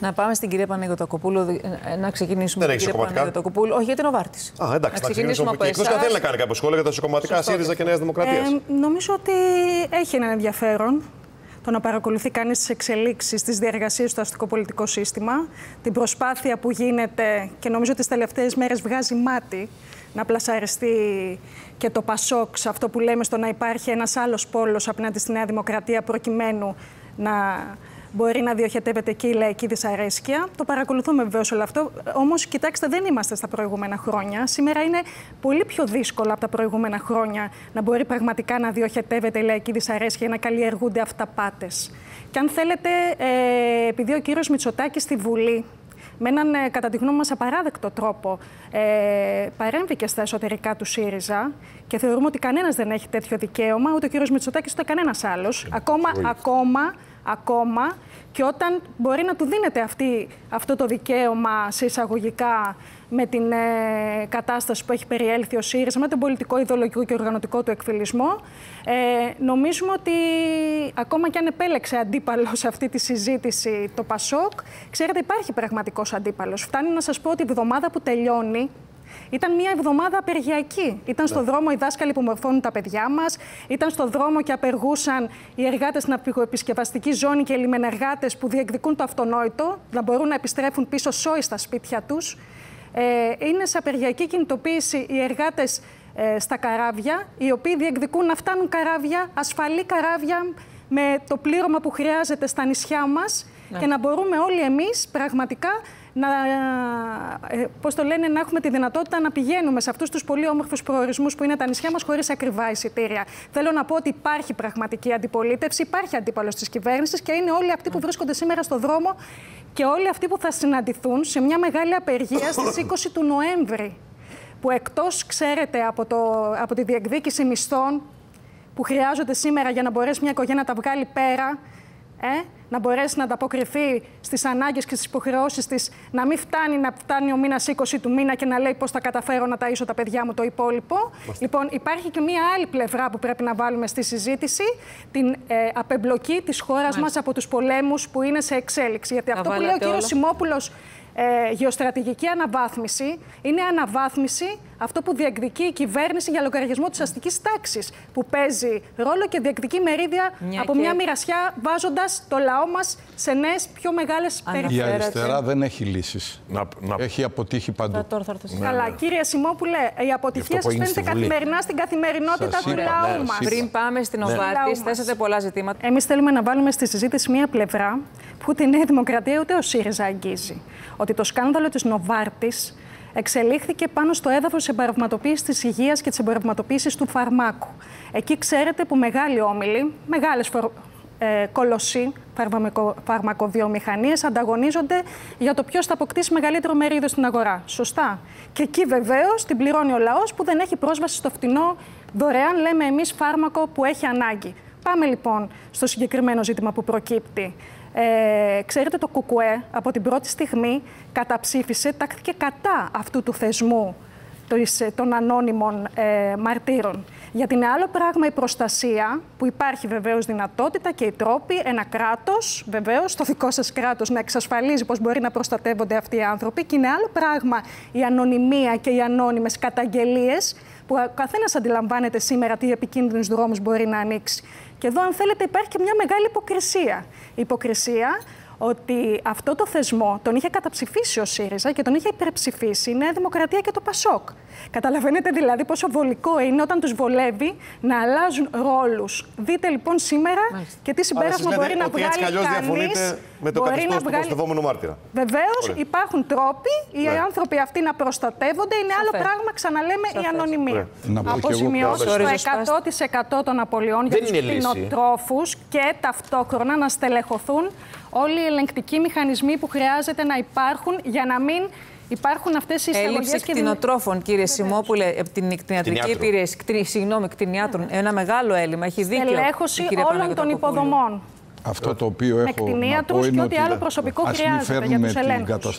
Να πάμε στην κυρία Παναγιωτακοπούλου, ε, να ξεκινήσουμε Δεν την κυρία Παναγιωτακοπούλου. Όχι, γιατί είναι ο Βάρτης. Α, εντάξει, να ξεκινήσουμε από εκεί. Εκτό αν θέλει να κάνει κάποιο σχόλιο για τα σοκομματικά ΣΥΡΙΖΑ και Νέας Δημοκρατίας; Ε, νομίζω ότι έχει ένα ενδιαφέρον το να παρακολουθεί κανείς τις εξελίξεις, τις διεργασίες στο αστικό πολιτικό σύστημα, την προσπάθεια που γίνεται και νομίζω τις τελευταίες μέρες βγάζει μάτι να πλασαριστεί και το Πασόκ σε αυτό που λέμε στο να υπάρχει ένας άλλος πόλος απέναντι στη Νέα Δημοκρατία προκειμένου να μπορεί να διοχετεύεται εκεί η λαϊκή δυσαρέσκεια. Το παρακολουθούμε βεβαίως όλο αυτό. Όμως, κοιτάξτε, δεν είμαστε στα προηγούμενα χρόνια. Σήμερα είναι πολύ πιο δύσκολο από τα προηγούμενα χρόνια να μπορεί πραγματικά να διοχετεύεται η λαϊκή δυσαρέσκεια, να καλλιεργούνται αυταπάτε. Και αν θέλετε, ε, επειδή ο κύριος Μητσοτάκης στη Βουλή με έναν ε, κατά τη γνώμη μας απαράδεκτο τρόπο ε, παρέμβηκε στα εσωτερικά του ΣΥΡΙΖΑ και θεωρούμε ότι κανένας δεν έχει τέτοιο δικαίωμα, ούτε ο κύριος Μητσοτάκης ούτε κανένας άλλος. Ακόμα, ακόμα, ακόμα και όταν μπορεί να του δίνεται αυτή, αυτό το δικαίωμα σε εισαγωγικά με την ε, κατάσταση που έχει περιέλθει ο ΣΥΡΙΖΑ, με τον πολιτικό, ιδεολογικό και οργανωτικό του εκφυλισμό, ε, νομίζουμε ότι ακόμα και αν επέλεξε αντίπαλος σε αυτή τη συζήτηση το ΠΑΣΟΚ, ξέρετε υπάρχει πραγματικός αντίπαλος. Φτάνει να σας πω ότι η εβδομάδα που τελειώνει, ήταν μια εβδομάδα απεργιακή. Ήταν στο ναι. δρόμο οι δάσκαλοι που μορφώνουν τα παιδιά μας, ήταν στο δρόμο και απεργούσαν οι εργάτες στην απηγοεπισκευαστική ζώνη και οι λιμενεργάτες που διεκδικούν το αυτονόητο, να μπορούν να επιστρέφουν πίσω σόι στα σπίτια τους. Ε, είναι σε απεργιακή κινητοποίηση οι εργάτες ε, στα καράβια, οι οποίοι διεκδικούν να φτάνουν καράβια, ασφαλή καράβια, με το πλήρωμα που χρειάζεται στα νησιά μας ναι. και να μπορούμε όλοι εμείς πραγματικά να, ε, πώς το λένε, να έχουμε τη δυνατότητα να πηγαίνουμε σε αυτούς τους πολύ όμορφους προορισμούς που είναι τα νησιά μας χωρίς ακριβά εισιτήρια. Θέλω να πω ότι υπάρχει πραγματική αντιπολίτευση, υπάρχει αντίπαλος της κυβέρνησης και είναι όλοι αυτοί που βρίσκονται σήμερα στο δρόμο και όλοι αυτοί που θα συναντηθούν σε μια μεγάλη απεργία στις 20 του Νοέμβρη που εκτός, ξέρετε, από, το, από τη διεκδίκηση μισθών που χρειάζονται σήμερα για να μπορέσει μια οικογένεια να τα βγάλει πέρα, ε, να μπορέσει να ανταποκριθεί στις ανάγκες και στις υποχρεώσεις της, να μην φτάνει να φτάνει ο μήνας 20 του μήνα και να λέει πώς θα καταφέρω να ταΐσω τα παιδιά μου το υπόλοιπο. Λοιπόν, υπάρχει και μία άλλη πλευρά που πρέπει να βάλουμε στη συζήτηση, την ε, απεμπλοκή της χώρας μας από τους πολέμους που είναι σε εξέλιξη. Γιατί αυτό που λέει ο κ. Σιμόπουλος ε, γεωστρατηγική αναβάθμιση είναι αναβάθμιση αυτό που διεκδικεί η κυβέρνηση για λογαριασμό της αστικής τάξης, που παίζει ρόλο και διεκδικεί μερίδια από μια μοιρασιά, βάζοντας το λαό μας σε νέες, πιο μεγάλες περιφέρειες. Η αριστερά δεν έχει λύσεις. Να, να... Έχει αποτύχει παντού. Ναι, Καλά, ναι. κύριε Σιμόπουλε, η αποτυχία σα φαίνεται καθημερινά στην καθημερινότητα του λαού ναι, μας. Πριν πάμε στην Οβάτη, θέσατε πολλά ζητήματα. Εμείς θέλουμε να βάλουμε στη συζήτηση μία πλευρά που τη Νέα Δημοκρατία ούτε ο ΣΥΡΙΖΑ αγγίζει. Ότι το σκάνδαλο της Νοβάρτης εξελίχθηκε πάνω στο έδαφος της εμπορευματοποίησης της υγείας και της εμπορευματοποίησης του φαρμάκου. Εκεί ξέρετε που μεγάλοι όμιλοι, μεγάλες φορ... ε, κολοσσοί, φαρμακοβιομηχανίες ανταγωνίζονται για το ποιος θα αποκτήσει μεγαλύτερο μερίδιο στην αγορά. Σωστά. Και εκεί βεβαίως την πληρώνει ο λαός που δεν έχει πρόσβαση στο φτηνό δωρεάν, λέμε εμείς, φάρμακο που έχει ανάγκη. Πάμε λοιπόν στο συγκεκριμένο ζήτημα που προκύπτει. Ε, ξέρετε, το ΚΚΕ από την πρώτη στιγμή καταψήφισε, τάχθηκε κατά αυτού του θεσμού των ανώνυμων ε, μαρτύρων. Γιατί είναι άλλο πράγμα η προστασία, που υπάρχει βεβαίως δυνατότητα και οι τρόποι, ένα κράτος, βεβαίως, το δικό σας κράτος, να εξασφαλίζει πώς μπορεί να προστατεύονται αυτοί οι άνθρωποι και είναι άλλο πράγμα η ανωνυμία και οι ανώνυμες καταγγελίες, που ο καθένας αντιλαμβάνεται σήμερα τι επικίνδυνους δρόμους μπορεί να ανοίξει. Και εδώ, αν θέλετε, υπάρχει και μια μεγάλη υποκρισία. υποκρισία ότι αυτό το θεσμό τον είχε καταψηφίσει ο ΣΥΡΙΖΑ και τον είχε υπερψηφίσει η Νέα Δημοκρατία και το ΠΑΣΟΚ. Καταλαβαίνετε δηλαδή πόσο βολικό είναι όταν τους βολεύει να αλλάζουν ρόλους. Δείτε λοιπόν σήμερα και τι συμπέρασμα μπορεί να βγάλει κανείς. με το καθεστώς του προστατευόμενου μάρτυρα. Βεβαίως υπάρχουν τρόποι οι ναι. άνθρωποι αυτοί να προστατεύονται. Είναι άλλο πράγμα, ξαναλέμε, η ανωνυμία. Αποζημιώσει το 100% των απολειών για τους κτηνοτρόφους και ταυτόχρονα να στελεχωθούν όλοι οι ελεγκτικοί μηχανισμοί που χρειάζεται να υπάρχουν για να μην υπάρχουν αυτές οι εισαγωγές. Έλλειψη κτηνοτρόφων, κύριε Σιμόπουλε, από την κτηνιατρική υπηρεσία. Συγγνώμη, κτηνιάτρων. Ένα μεγάλο έλλειμμα. Έχει δίκιο. Ελέγχωση όλων των υποδομών. Αυτό το οποίο έχω. Με κτηνίατρους και ό,τι άλλο προσωπικό χρειάζεται για τους ελέγχους.